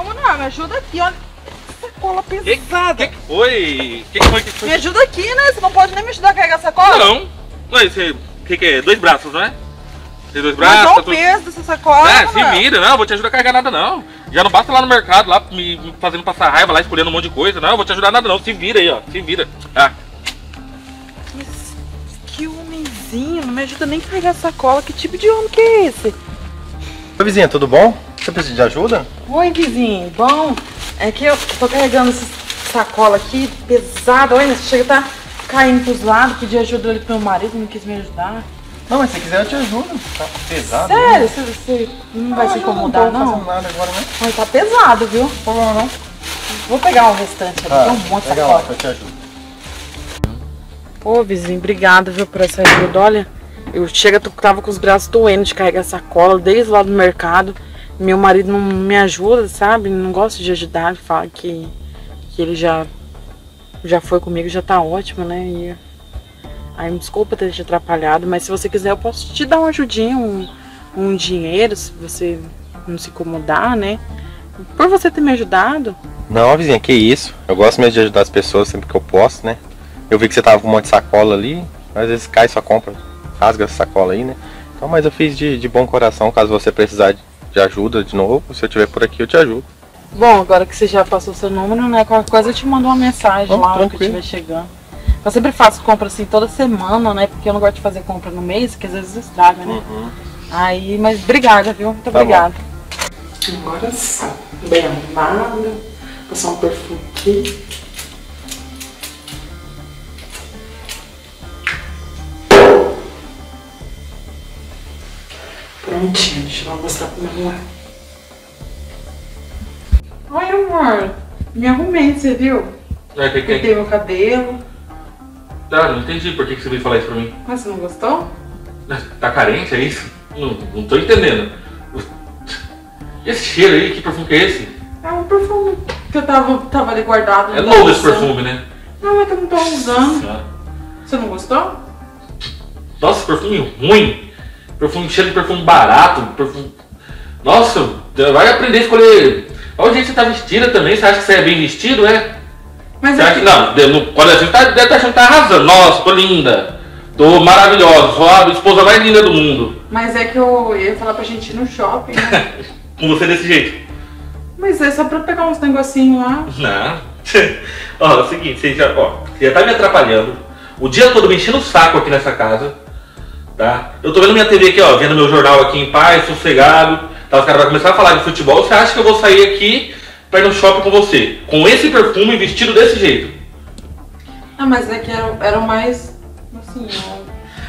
como não? Me ajuda aqui, olha. Sacola pesada. Que que foi? Que que foi? Que que foi? Me ajuda aqui, né? Você não pode nem me ajudar a carregar a sacola? Não. Não, esse que que é? Dois braços, não é? Tem dois Mas braços, olha tá o tudo... peso dessa sacola. É, se vira, não, vou te ajudar a carregar nada não. Já não basta lá no mercado, lá me, me fazendo passar raiva, lá escolhendo um monte de coisa. Não, vou te ajudar nada não. Se vira aí, ó. Se vira. Ah, Mas que homenzinho, não me ajuda nem a carregar a sacola. Que tipo de homem que é esse? Oi, vizinha, tudo bom? Você precisa de ajuda? Oi, vizinho. Bom, é que eu tô carregando essa sacola aqui pesada. Olha, chega tá caindo pros lados. Pedi ajuda ali pro meu marido, não quis me ajudar. Não, mas se quiser eu te ajudo. Tá pesado. Sério, você, você não vai Ah, se eu incomodar, Não tô não? fazendo nada agora, né? Mas tá pesado, viu? Não problema não. Vou pegar o restante ali, tem um monte de pega sacola. lá eu te ajudo. Ô, vizinho, obrigado, viu, por essa ajuda. Olha, eu chega, tava com os braços doendo de carregar sacola desde lá do mercado. Meu marido não me ajuda, sabe? Não gosta de ajudar. Fala que, que ele já, já foi comigo, já tá ótimo, né? E, aí, me desculpa ter te atrapalhado, mas se você quiser, eu posso te dar uma ajudinha, um, um dinheiro, se você não se incomodar, né? Por você ter me ajudado. Não, vizinha, que isso. Eu gosto mesmo de ajudar as pessoas sempre que eu posso, né? Eu vi que você tava com um monte de sacola ali. Às vezes cai sua compra, rasga essa sacola aí, né? Então, mas eu fiz de, de bom coração. Caso você precisar de, de ajuda de novo, se eu estiver por aqui, eu te ajudo. Bom, agora que você já passou seu número, né? Qualquer coisa eu te mando uma mensagem Não, lá que eu tranquilo. estiver chegando. Eu sempre faço compra assim toda semana, né? Porque eu não gosto de fazer compra no mês, que às vezes estraga, né? Aí, mas obrigada, viu? Muito Tá bom. obrigada. Agora sim, bem arrumada. Passar um perfume aqui. Prontinho, deixa eu mostrar pro meu amor. Oi, amor. Me arrumei, você viu? é, que, que, Cortei meu cabelo. tá, não entendi por que, você veio falar isso pra mim. Mas você não gostou? Tá carente, é isso? Não, não tô entendendo. Esse cheiro aí, que perfume que é esse? É um perfume que eu tava, tava ali guardado. É novo esse perfume, né? Não, é que eu não tô usando. Nossa, Você não gostou? Nossa, perfume ruim. Perfume cheiro de perfume barato. Perfume... Nossa, vai aprender a escolher. Olha o jeito que você tá vestida também. Você acha que você é bem vestido, é? Mas Você é acha que... não? no- gente tá, deve estar achando que tá arrasando. Nossa, tô linda. Tô maravilhosa. Sou a esposa mais linda do mundo. Mas é que eu ia falar pra gente ir no shopping, né? Com você desse jeito. Mas é só pra pegar uns negocinhos lá. Não. ó, é o seguinte, você já, ó, você já tá me atrapalhando. O dia todo me enchendo o saco aqui nessa casa. Tá? Eu tô vendo minha TV aqui, ó, vendo meu jornal aqui em paz, sossegado. Tá, os caras vão começar a falar de futebol. Você acha que eu vou sair aqui pra ir no shopping com você? Com esse perfume vestido desse jeito? Ah, mas é que era, era o mais, assim,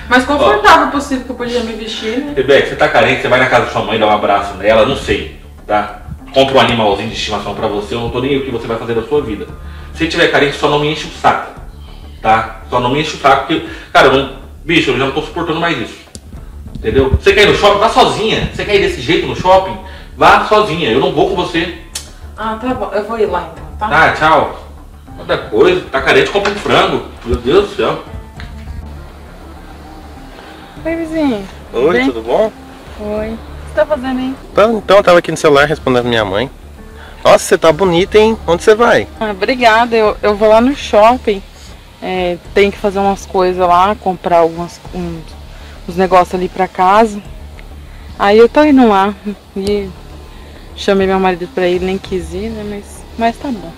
mais confortável possível que eu podia me vestir, né? Rebeca, você tá carente, você vai na casa da sua mãe, dá um abraço nela, não sei, tá? Compra um animalzinho de estimação pra você, eu não tô nem aí o que você vai fazer da sua vida. Se tiver carente, só não me enche o saco, tá? Só não me enche o saco, porque, cara, eu não, bicho, eu já não tô suportando mais isso. Entendeu? Você quer ir no shopping? Vá sozinha. Você quer ir desse jeito no shopping? Vá sozinha, eu não vou com você. Ah, tá bom. Eu vou ir lá então, tá? Tá, tchau. Outra coisa, tá carente, compra um frango. Meu Deus do céu. Oi, vizinho. Oi, bem? tudo bom? Oi. O que você tá fazendo aí? Então, então eu tava aqui no celular respondendo minha mãe. Nossa, você tá bonita, hein? Onde você vai? Ah, obrigada. Eu, eu vou lá no shopping. É, tem que fazer umas coisas lá, comprar algumas, uns, uns negócios ali pra casa. Aí eu tô indo lá. E chamei meu marido pra ir, nem quis ir, né? Mas, mas tá bom.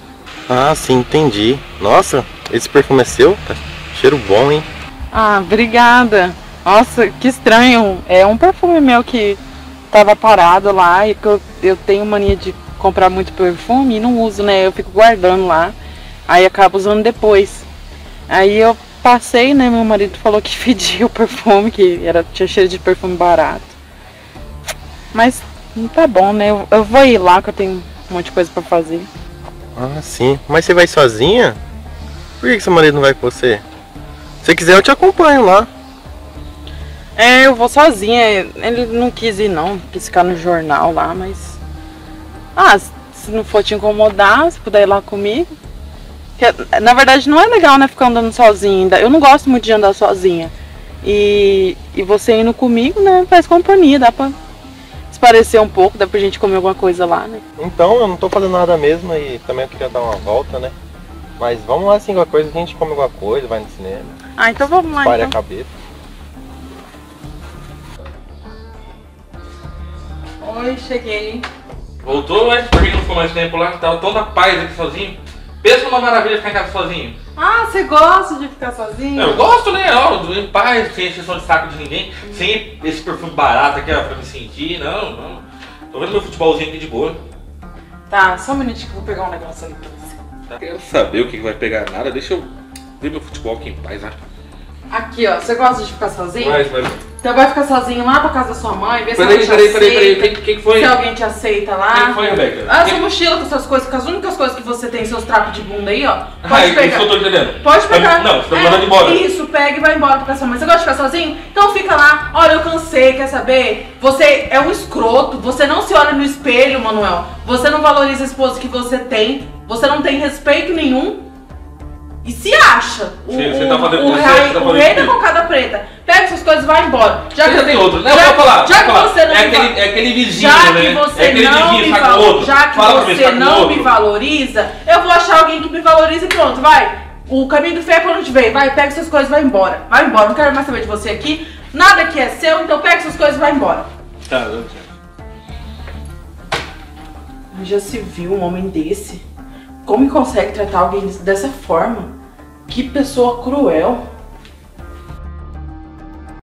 Ah, sim, entendi. Nossa, esse perfume é seu? Tá cheiro bom, hein? Ah, obrigada. Nossa, que estranho. É um perfume meu que tava parado lá e que eu, eu tenho mania de comprar muito perfume e não uso, né? Eu fico guardando lá. Aí acabo usando depois. Aí eu passei, né? Meu marido falou que fedia o perfume, que era, tinha cheiro de perfume barato. Mas não tá bom, né? Eu, eu vou ir lá que eu tenho um monte de coisa pra fazer. Ah, sim. Mas você vai sozinha? Por que, que seu marido não vai com você? Se quiser, eu te acompanho lá. É, eu vou sozinha. Ele não quis ir não, quis ficar no jornal lá, mas. Ah, se não for te incomodar, se puder ir lá comigo. Porque, na verdade não é legal, né, ficar andando sozinha ainda. Eu não gosto muito de andar sozinha. E, e você indo comigo, né, faz companhia, dá pra esparecer um pouco, dá pra gente comer alguma coisa lá, né? Então, eu não tô fazendo nada mesmo e também eu queria dar uma volta, né? Mas vamos lá, assim, qualquer coisa, a gente come alguma coisa, vai no cinema, Ah, então vamos lá espalha então. a cabeça. Oi, cheguei. Voltou, mas por que não ficou mais tempo lá? Tava tão na paz aqui sozinho. Pensa numa maravilha ficar em casa sozinho. Ah, você gosta de ficar sozinho? Eu gosto, né? Ó, em paz, sem exceção de saco de ninguém, sem esse perfume barato aqui, ó, pra me sentir. Não, não. Tô vendo meu futebolzinho aqui de boa. Tá, só um minutinho que eu vou pegar um negócio ali pra você. Tá querendo saber o que vai pegar nada? Deixa eu ver meu futebol aqui em paz, né? Aqui, ó, você gosta de ficar sozinho? Mas, mas. Então vai ficar sozinho lá pra casa da sua mãe, ver se Peraí, alguém te peraí, peraí, peraí. aceita. Quem que foi? Se alguém te aceita lá. Quem foi, Rebeca? Ah, sua mochila com suas coisas, com as únicas coisas que você tem, seus trapos de bunda aí, ó. Ah, Pode isso pegar. que eu tô entendendo. Pode pegar. Não, você tá É, mandando embora. Isso, pega e vai embora pra sua mãe. Você gosta de ficar sozinho? Então fica lá. Olha, eu cansei, quer saber? Você é um escroto. Você não se olha no espelho, Manuel. Você não valoriza a esposa que você tem. Você não tem respeito nenhum. E se acha o, Você- você tá fazendo- o rei, tá o rei da cocada preta. Pega suas coisas e vai embora. Já que tem outro. Não, já, vou falar. já que falar. você não é, me aquele, é aquele vizinho, já né? que você é aquele não vizinho, me outro. já que Fala mim, você o não me valoriza, eu vou achar alguém que me valorize e pronto, vai. O caminho do fé é pra onde veio. Vai, pega suas coisas e vai embora. Vai embora. Não quero mais saber de você aqui. Nada que é seu, então pega suas coisas e vai embora. Tá, certo. Já se viu um homem desse? Como consegue tratar alguém dessa forma? Que pessoa cruel.